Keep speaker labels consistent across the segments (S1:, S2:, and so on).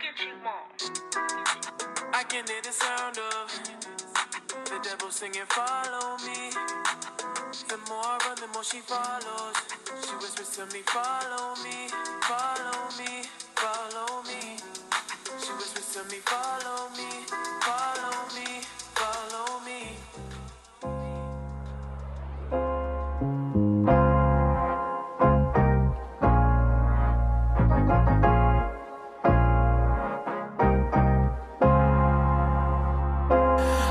S1: I can hear the sound of the devil singing, follow me. The more I run, the more she follows. She whispers to me, follow me, follow me, follow me. She whispers to me, follow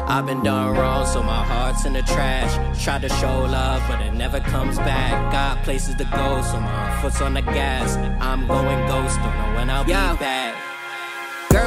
S2: I've been done wrong, so my heart's in the trash. Try to show love, but it never comes back. Got places to go, so my foot's on the gas. I'm going ghost, don't know when I'll be back.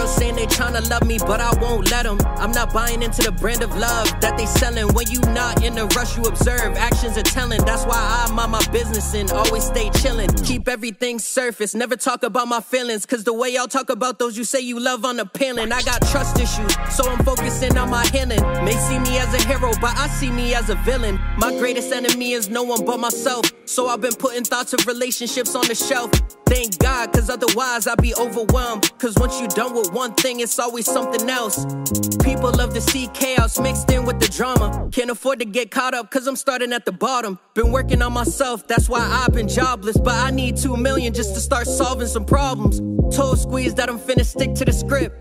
S3: Girls saying they tryna love me, but I won't let them. I'm not buying into the brand of love that they selling. When you not in a rush, you observe. Actions are telling. That's why I mind my business and always stay chillin'. Keep everything surface. Never talk about my feelings. Cause the way y'all talk about those you say you love on unappealing. I got trust issues, so I'm focusing on my healing. May see me as a hero, but I see me as a villain. My greatest enemy is no one but myself. So I've been putting thoughts of relationships on the shelf. Thank God, cause otherwise I'd be overwhelmed. Cause once you're done with one thing, it's always something else. People love to see chaos mixed in with the drama. Can't afford to get caught up, cause I'm starting at the bottom. Been working on myself, that's why I've been jobless. But I need two million just to start solving some problems. Toe Sque3eze that I'm finna stick to the script.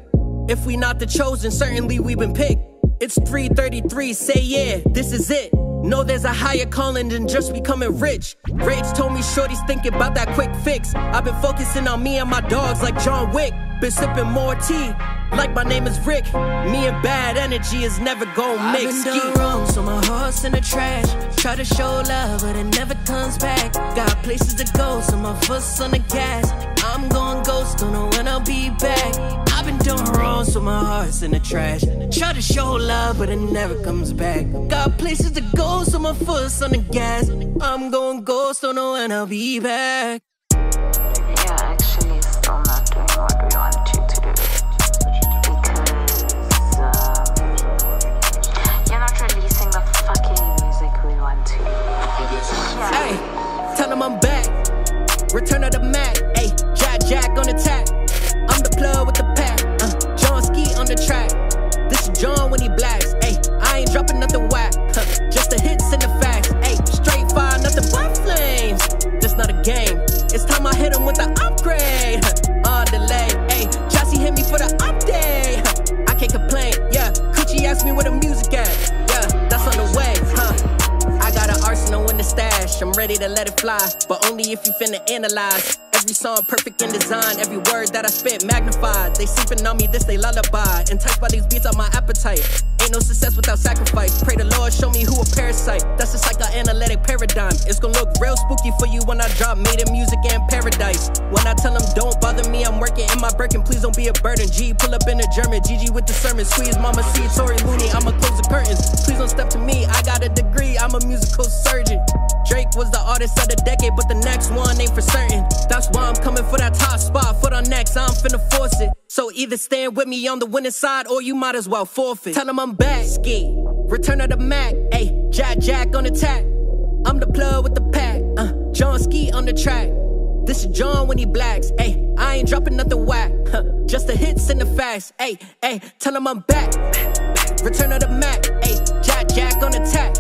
S3: If we not the chosen, certainly we've been picked. It's 333, say yeah, this is it. Know there's a higher calling than just becoming rich. Rage told me Shorty's thinking about that quick fix. I've been focusing on me and my dogs like John Wick. Been sipping more tea, like my name is Rick. Me and bad energy is never gon'
S4: I've
S3: mix.
S4: been done wrong, so my heart's in the trash. Try to show love, but it never comes back. Got places to go, so my foot's on the gas. I'm going ghost, don't know when I'll be back. I've been doing wrong, so my heart's in the trash. Try to show love, but it never comes back. Got places to go, so my foot's on the gas. I'm going ghost, don't know when I'll be back.
S5: You're actually still not doing what we want to
S3: let it fly, but only if you finna analyze. Every song perfect in design, every word that I spit magnified. They sleeping on me, this they lullaby. Enticed by these beats out my appetite. Ain't no success without sacrifice. Pray the Lord show me who a parasite. That's a psychoanalytic paradigm. It's gonna look real spooky for you when I drop made in music and paradise. When I tell them don't bother me, I'm working in my Birkin. Please don't be a burden. G pull up in a German. GG with the sermon. Sque3eze mama see Tory Lanez. I'ma close the curtains. Please don't step to me. I got a degree. I'm a musical surgeon. Drake was the artist of the decade, but the next one ain't for certain. That's why I'm coming for that top spot. Foot on next, I'm finna force it. So either stand with me on the winning side, or you might as well forfeit. Tell them I'm back. Skeete. Return of the Mac. Ayy, Jack Jack on the tack. I'm the plug with the pack. Uh, John Skeete on the track. This is John when he blacks. Ayy, I ain't dropping nothing whack. Huh, just the hits and the facts. Ayy, ayy, tell him I'm back. Return of the Mac. Ayy, Jack Jack on the tack.